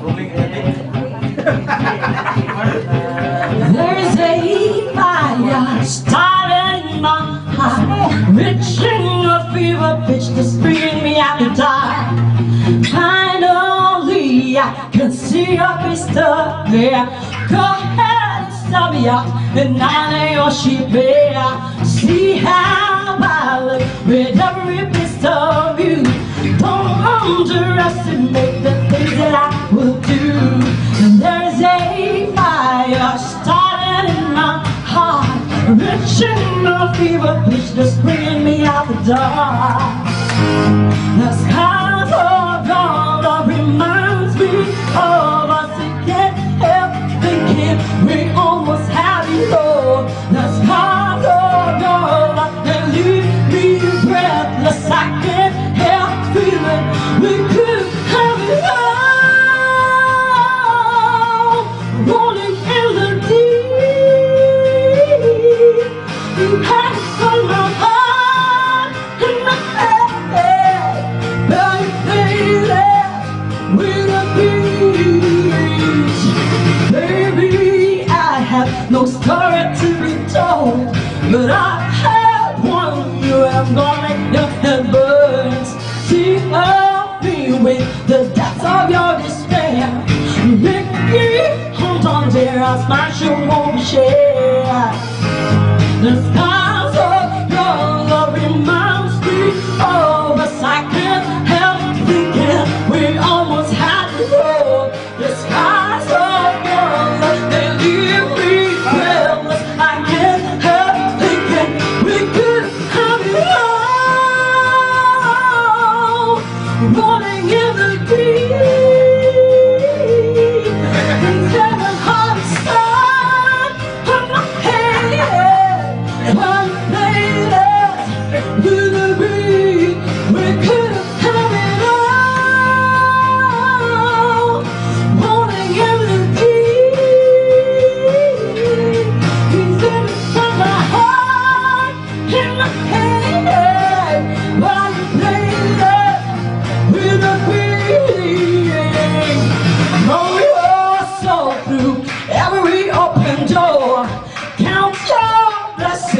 There's a fire starting in my heart, reaching a fever pitch that's bringing me out to die. Finally, I can see your pistol there. Go ahead and stop me up, and I know your sheep there. See how I look with every pistol view. Don't underestimate the things that I fire starting in my heart, reaching a fever pitch that's bringing me out the dark. The skies no story to be told, but I have one. You have make your head burn. See me with the depths of your despair. Mickey, hold on, dear, I'll smash you won't share.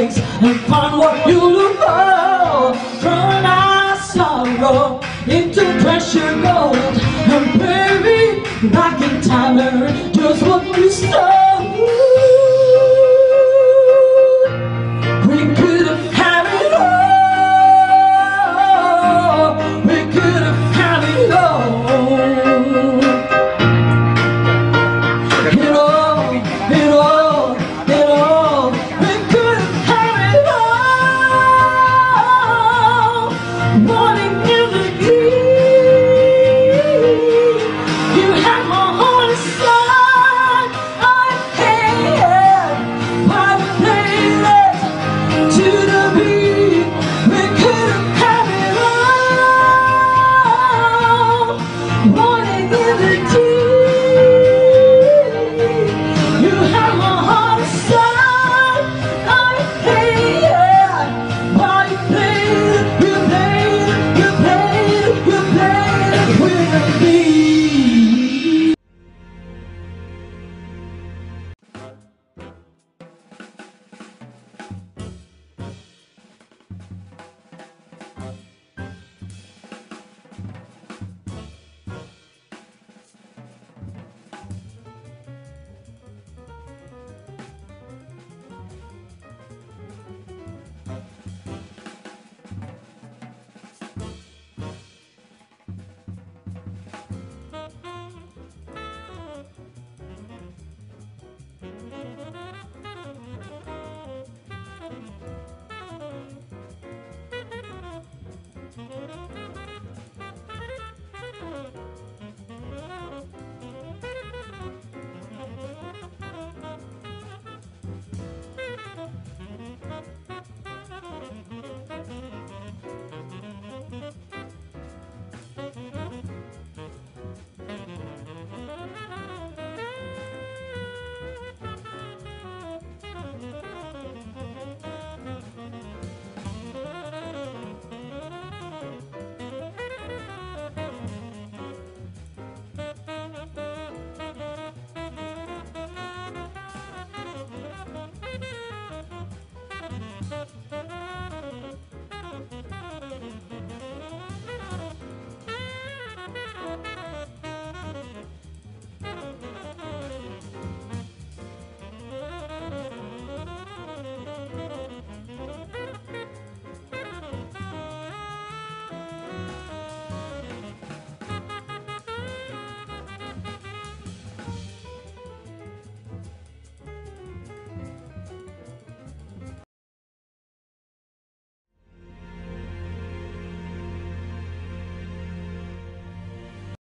and find what you look for. Turn our sorrow into precious gold and baby, back in time, learn just what you stole.